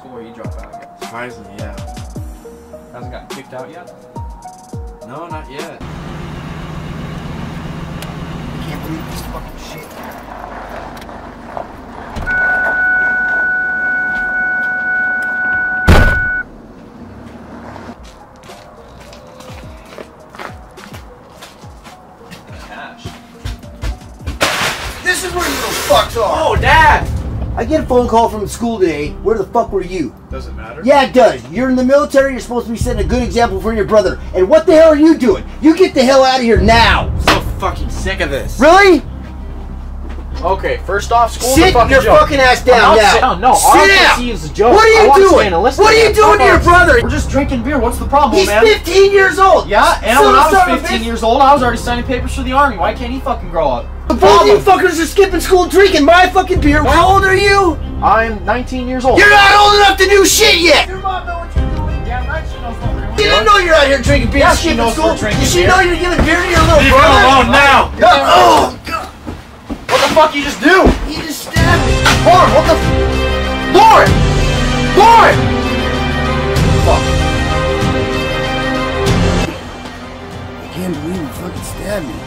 school or you drop out yet? Surprisingly, yeah. Hasn't gotten kicked out yet? No, not yet. I can't believe this fucking shit. Cash. This is where you little fucks are. Oh, Dad! I get a phone call from school today. Where the fuck were you? Doesn't matter? Yeah, it does. You're in the military. You're supposed to be setting a good example for your brother. And what the hell are you doing? You get the hell out of here now. I'm so fucking sick of this. Really? Okay, first off, school's Sit a fucking your joke. fucking ass I'm down not now. sit down. No, Sit all down. I see is a joke. What are you doing? stand and listen What are you doing to your brother? We're just drinking beer. What's the problem, He's man? 15 years old. Yeah, and Son when I was 15 years old, I was already signing papers for the army. Why can't he fucking grow up? The both of you fuckers are skipping school drinking my fucking beer. How old are you? I'm 19 years old. You're not old enough to do shit yet. Your mom know what you're doing. Damn right she knows what we're doing. You didn't know you're out here drinking beer, Yeah, she skipping knows school. we're drinking Does she beer. know you're giving beer to your little Leave me brother? alone now! Yeah, Oh, God. What the fuck you just do? He just stabbed me. Lauren, what the f- Lauren! Lauren! Fuck. I can't believe he fucking stabbed me.